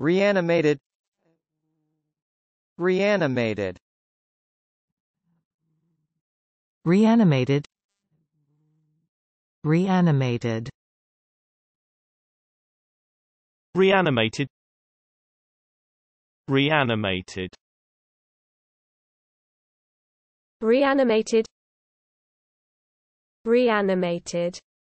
Reanimated. Reanimated. Reanimated. Reanimated. Reanimated. Reanimated. Reanimated. Reanimated.